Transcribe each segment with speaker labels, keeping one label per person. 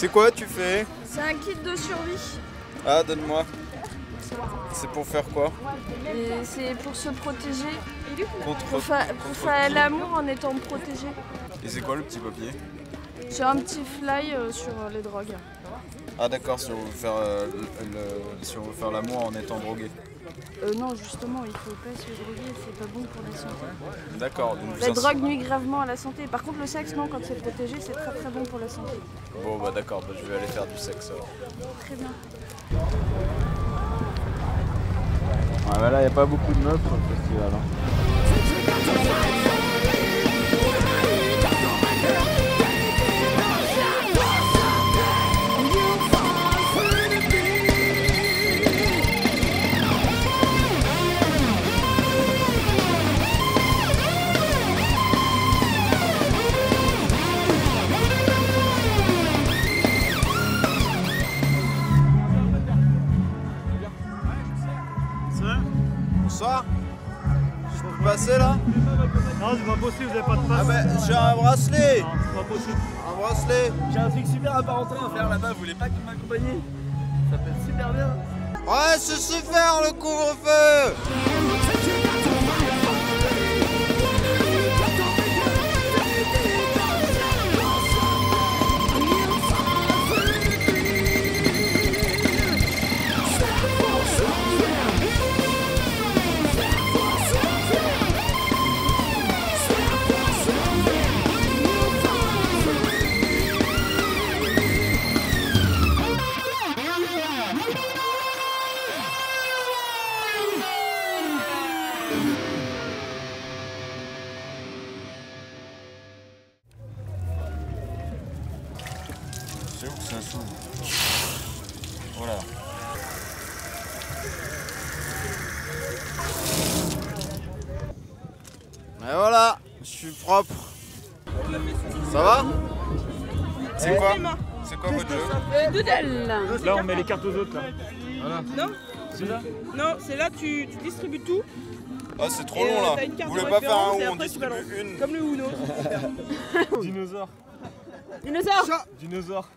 Speaker 1: C'est quoi tu fais?
Speaker 2: C'est un kit de survie.
Speaker 1: Ah donne-moi. C'est pour faire quoi
Speaker 2: c'est pour se protéger.
Speaker 1: Contre
Speaker 2: Pour, fa- pour faire l'amour en étant protégé.
Speaker 1: Et c'est quoi le petit papier
Speaker 2: C'est un petit fly euh, sur euh, les drogues.
Speaker 1: Ah d'accord, si on veut faire euh, le- le- si on veut faire l'amour en étant drogué.
Speaker 2: Euh, non, justement, il faut pas se droguer, c'est pas bon pour la santé.
Speaker 1: D'accord. donc
Speaker 2: La drogue nuit gravement à la santé. Par contre, le sexe, non, quand c'est protégé, c'est très très bon pour la santé.
Speaker 1: Bon bah d'accord, bah, je vais aller faire du sexe alors.
Speaker 2: Très bien.
Speaker 3: Ouais, bah là, il n'y a pas beaucoup de meufs sur le festival. hein.
Speaker 1: Passer là
Speaker 4: Non, c'est pas possible, vous avez pas de
Speaker 1: Ah
Speaker 4: passe.
Speaker 1: bah j'ai un bracelet
Speaker 4: Non, c'est pas possible.
Speaker 1: Un bracelet
Speaker 3: J'ai un truc super apparentant à faire là-bas, vous voulez pas qu'il m'accompagne? Ça peut être super bien.
Speaker 1: Ouais, c'est super le couvre-feu va C'est quoi C'est quoi votre jeu
Speaker 5: Doodle
Speaker 4: Là, on met les cartes aux autres. Là.
Speaker 5: Non
Speaker 4: C'est là
Speaker 5: Non, c'est là, tu, tu distribues tout.
Speaker 1: Ah c'est trop
Speaker 5: et,
Speaker 1: long
Speaker 5: euh,
Speaker 1: là. Vous voulez pas faire un où on distribue une
Speaker 5: Comme le Uno.
Speaker 4: Dinosaure.
Speaker 5: Dinosaure
Speaker 4: Dinosaure.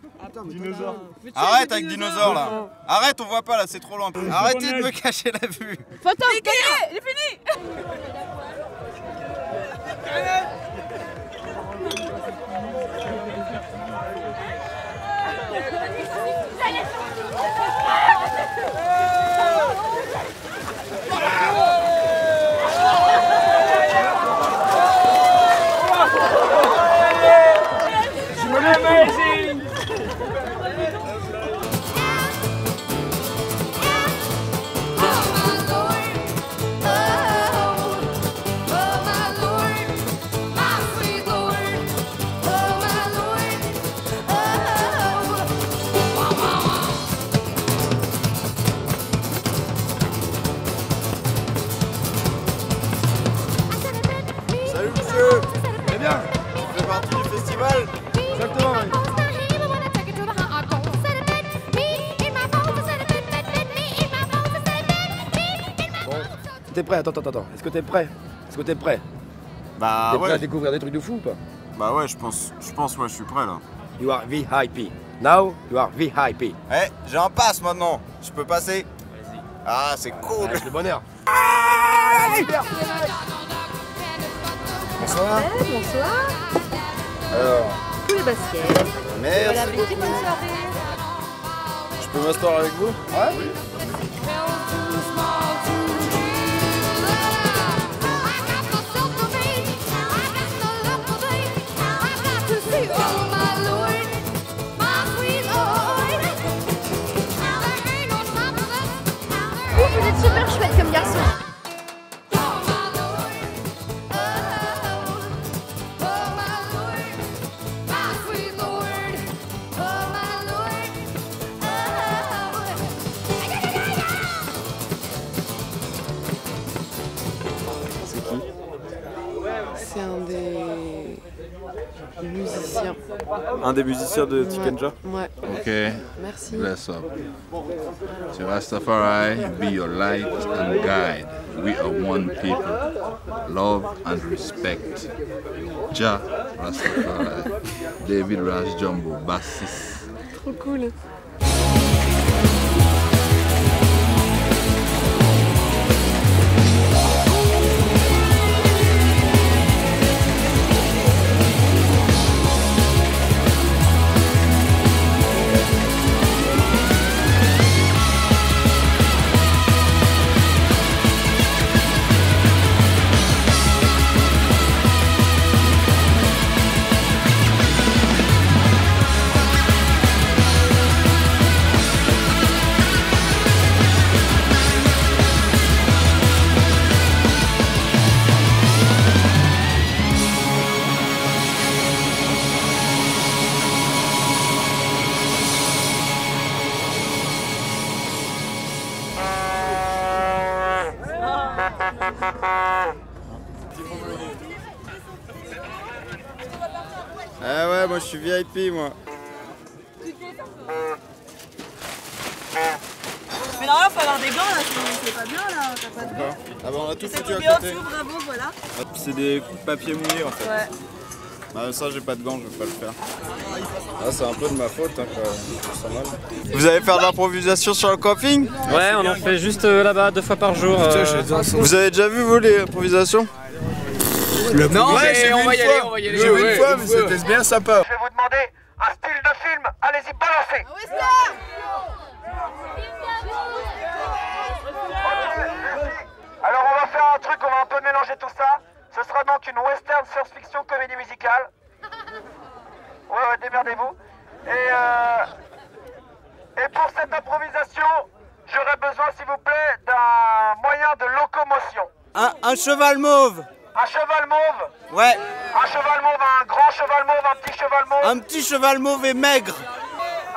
Speaker 4: Dinosaure.
Speaker 5: Veux-tu
Speaker 1: Arrête avec dinosaure là Arrête, on voit pas là, c'est trop loin. Arrêtez de me cacher la vue
Speaker 5: Photo Gagné
Speaker 1: Monsieur. Très bien fais partie du festival.
Speaker 3: Exactement. T'es prêt? Attends, attends, attends. Est-ce que t'es prêt? Est-ce que t'es prêt?
Speaker 1: Bah
Speaker 3: T'es prêt à découvrir des trucs de fou ou pas?
Speaker 1: Bah ouais, je pense, je pense, ouais, je suis prêt là.
Speaker 3: You are VIP. Now, you are VIP.
Speaker 1: Eh, j'ai un pass maintenant, je peux passer? Ah, c'est cool.
Speaker 3: Le bonheur.
Speaker 1: Bonsoir
Speaker 2: bonsoir.
Speaker 1: Alors,
Speaker 2: Tous les baskets.
Speaker 1: merci
Speaker 2: bonne soirée.
Speaker 1: Je peux m'asseoir avec vous?
Speaker 6: Vous
Speaker 7: C'est un des musiciens.
Speaker 1: Un des musiciens de Tikenja
Speaker 7: Ouais.
Speaker 8: Ok,
Speaker 7: Merci.
Speaker 8: bless up. So Rastafari, be your light and guide. We are one people. Love and respect. Ja Rastafari. David Ras Jumbo, bassiste.
Speaker 7: Trop cool.
Speaker 1: Moi je suis VIP moi.
Speaker 9: Mais normalement, faut avoir des gants là, c'est pas bien là, t'as pas de gants.
Speaker 1: Ah bah on a tout
Speaker 9: C'est
Speaker 1: foutu à
Speaker 9: tombé en
Speaker 1: côté.
Speaker 9: dessous, bravo, voilà.
Speaker 1: C'est des coups de papier mouillés en fait.
Speaker 9: Ouais.
Speaker 1: Bah ça j'ai pas de gants, je vais pas le faire. Ah c'est un peu de ma faute hein, mal. Vous allez faire de l'improvisation sur le camping?
Speaker 10: Ouais, on en fait juste euh, là-bas deux fois par jour. euh,
Speaker 1: Vous avez déjà vu vous les improvisations?
Speaker 11: Non,
Speaker 1: Ouais, j'ai vu
Speaker 11: on va
Speaker 1: une
Speaker 11: y
Speaker 1: fois.
Speaker 11: aller, on va y aller.
Speaker 1: J'ai vu une fois, mais c'était bien sympa.
Speaker 12: Je vais vous demander un style de film. Allez-y, balancez. Alors on va faire un truc, on va un peu mélanger tout ça. Ce sera donc une western science-fiction comédie musicale. Ouais, ouais, démerdez-vous. Et, euh, et pour cette improvisation, j'aurais besoin, s'il vous plaît, d'un moyen de locomotion.
Speaker 1: Un, un cheval mauve
Speaker 12: Un cheval mauve
Speaker 1: Ouais,
Speaker 12: Un cheval mauve, un grand cheval mauve, un petit cheval mauve
Speaker 1: un petit cheval mauve et maigre.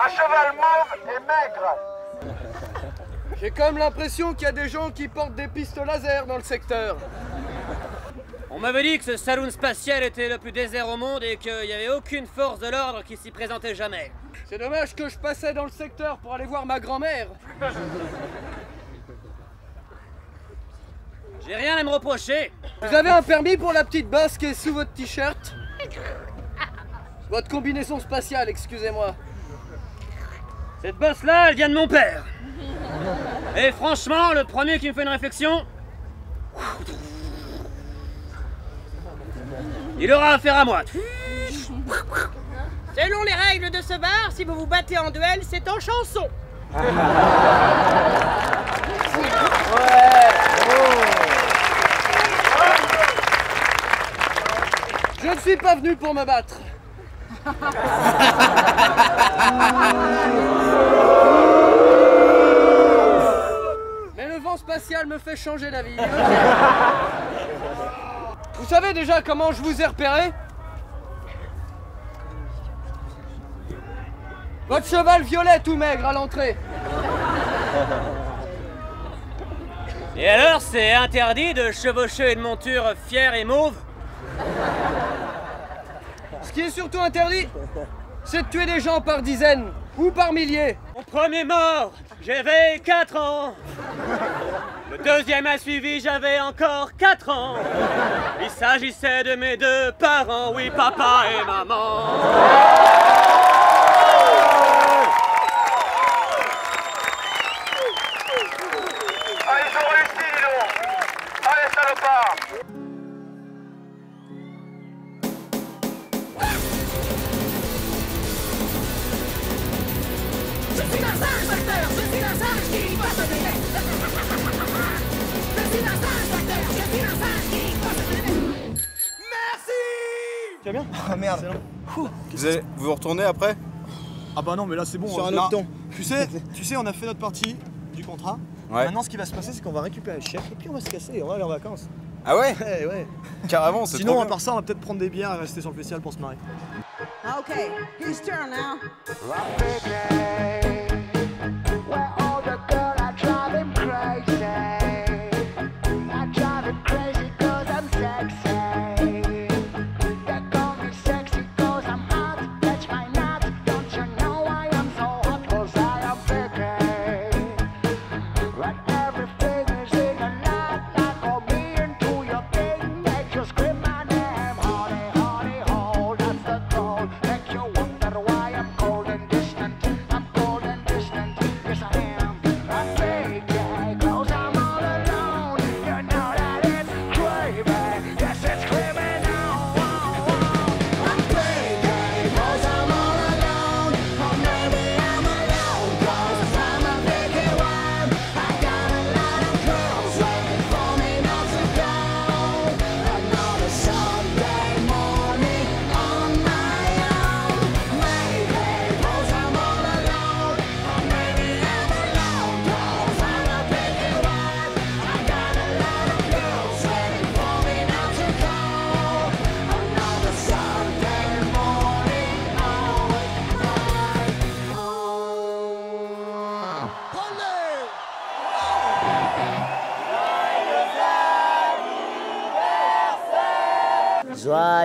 Speaker 12: Un cheval mauve et maigre
Speaker 13: J'ai comme l'impression qu'il y a des gens qui portent des pistes laser dans le secteur.
Speaker 10: On m'avait dit que ce saloon spatial était le plus désert au monde et qu'il n'y avait aucune force de l'ordre qui s'y présentait jamais.
Speaker 13: C'est dommage que je passais dans le secteur pour aller voir ma grand-mère.
Speaker 10: J'ai rien à me reprocher.
Speaker 13: Vous avez un permis pour la petite basse qui est sous votre t-shirt? Votre combinaison spatiale, excusez-moi.
Speaker 10: Cette bosse-là, elle vient de mon père. Et franchement, le premier qui me fait une réflexion, il aura affaire à moi.
Speaker 9: Selon les règles de ce bar, si vous vous battez en duel, c'est en chanson.
Speaker 13: Je ne suis pas venu pour me battre. Mais le vent spatial me fait changer d'avis. Vous savez déjà comment je vous ai repéré? Votre cheval violet tout maigre à l'entrée.
Speaker 10: Et alors, c'est interdit de chevaucher une monture fière et mauve?
Speaker 13: Ce qui est surtout interdit, c'est de tuer des gens par dizaines ou par milliers.
Speaker 10: Mon premier mort, j'avais 4 ans. Le deuxième a suivi, j'avais encore 4 ans. Il s'agissait de mes deux parents, oui, papa et maman.
Speaker 1: Tu vas bien Ah merde. Vous, vous vous retournez après?
Speaker 14: Ah bah non, mais là c'est bon.
Speaker 1: Sur un
Speaker 14: là,
Speaker 1: autre ton.
Speaker 14: Tu sais, tu sais, on a fait notre partie du contrat.
Speaker 1: Ouais.
Speaker 14: Maintenant, ce qui va se passer, c'est qu'on va récupérer le chef et puis on va se casser. On va aller en vacances.
Speaker 1: Ah ouais?
Speaker 14: Ouais, ouais.
Speaker 1: Carrément, c'est
Speaker 14: Sinon,
Speaker 1: trop
Speaker 14: à part ça, on va peut-être prendre des bières et rester sur le festival pour se marrer.
Speaker 9: Okay, his turn now?
Speaker 12: Where all the girls are driving crazy. I drive it crazy